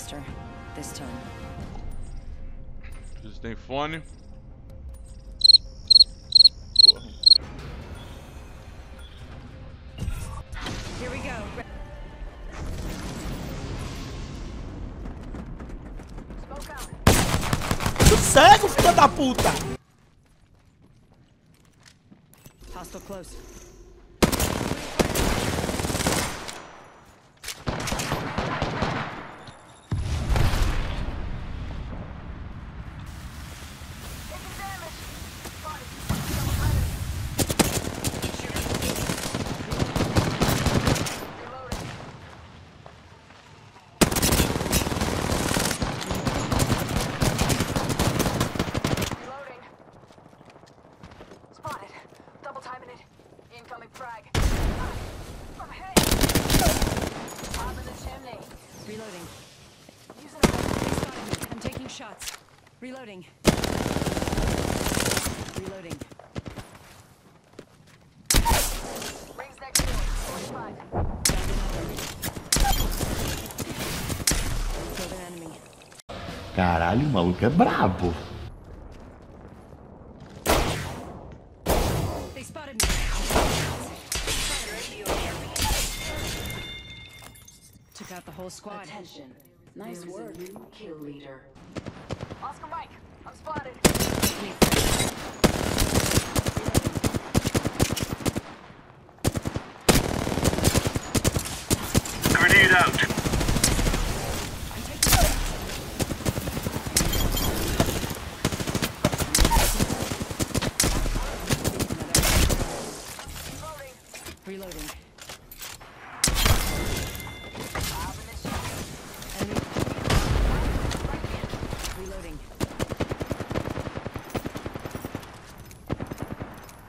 faster. This time. Eles têm fone. Porra. Here we go. Cego, filha da puta! Hostile close. Reloading. I'm taking shots. Reloading. Reloading. rings next door. 45. Found another. Killed an enemy. Caralho, o maluco é brabo. They spotted me. Took out the whole squad. Attention. Nice work. New kill leader. Oscar Mike. I'm spotted. Grenade out. Reloading. Top of the chimney. Enemy. Reloading.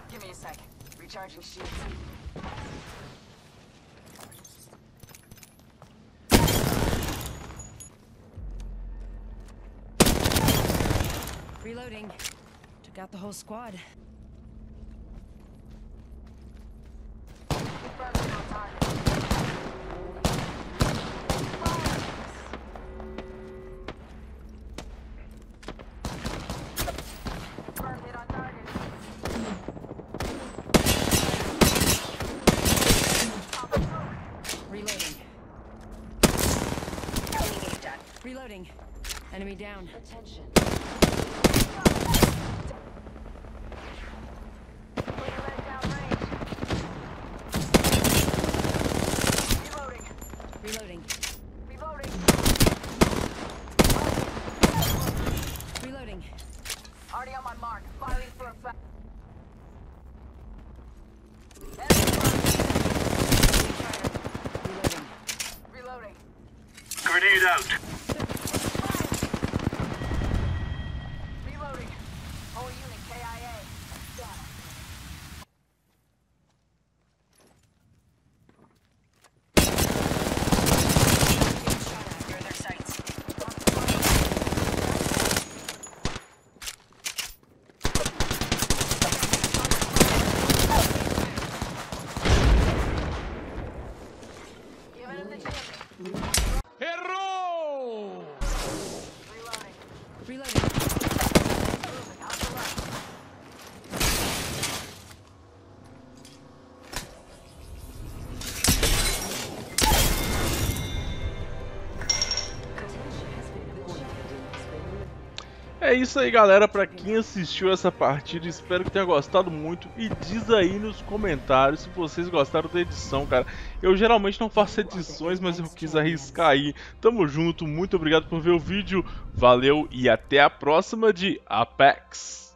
Give me a sec. Recharging shields. Reloading. Took out the whole squad. Reloading. Enemy down. Attention. Clear leg down range. Reloading. Reloading. Reloading. Reloading. Already on my mark. Firing for effect. Reloading. Reloading. Grenade out. É isso aí, galera. Pra quem assistiu essa partida, espero que tenha gostado muito. E diz aí nos comentários se vocês gostaram da edição, cara. Eu geralmente não faço edições, mas eu quis arriscar aí. Tamo junto, muito obrigado por ver o vídeo. Valeu e até a próxima de Apex.